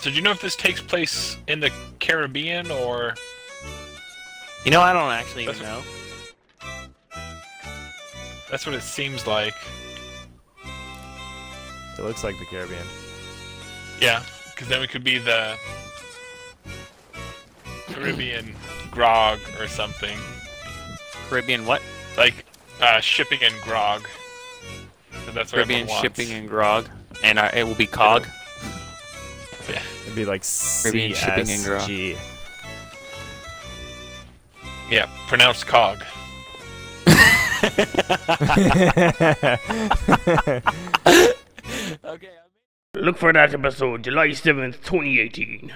So do you know if this takes place in the Caribbean or? You know, I don't actually even That's- know. That's what it seems like. It looks like the Caribbean. Yeah, because then we could be the Caribbean grog or something. Caribbean what? Like uh, shipping and grog. So that's what Caribbean everyone wants. shipping and grog, and uh, it will be cog. Yeah. It'd be like Caribbean shipping and grog. CSG. Yeah, pronounced cog. Okay. Look for that episode, July 7th, 2018.